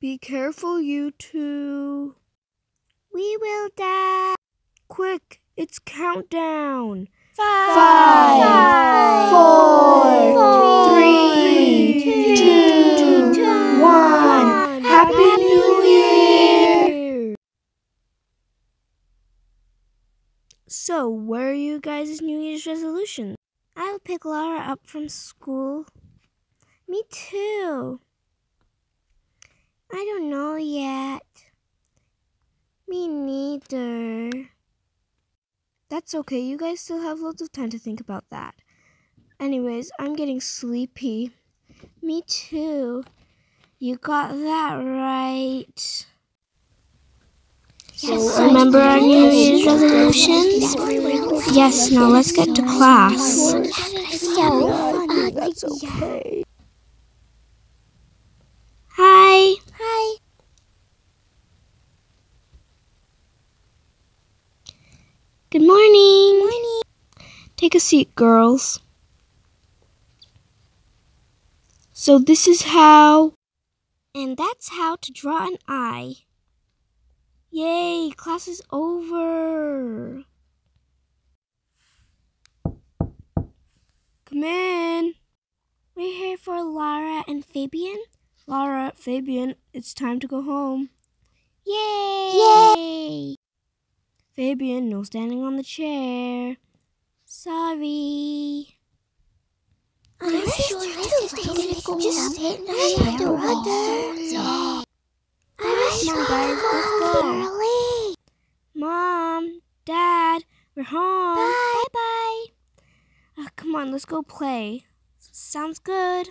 Be careful, you two. We will, die. Quick, it's countdown. Five, Five, four, three, two, one. Happy New Year! So, what are you guys' New Year's resolutions? I'll pick Laura up from school. Me too. I don't know yet. Me neither. That's okay, you guys still have lots of time to think about that. Anyways, I'm getting sleepy. Me too. You got that right. So Remember our New Year's resolutions? Yes, now let's get to class. That's okay. Hi. Good morning. Morning. Take a seat, girls. So this is how. And that's how to draw an eye. Yay, class is over. Come in. We're here for Laura and Fabian. Laura, Fabian, it's time to go home. Yay! Yay! Fabian, no standing on the chair. Sorry. I'm sure this is going to just sit I the I Come on, guys, let's go. Mom, Dad, we're home. Bye bye. Ah, come on, let's go play. Sounds good.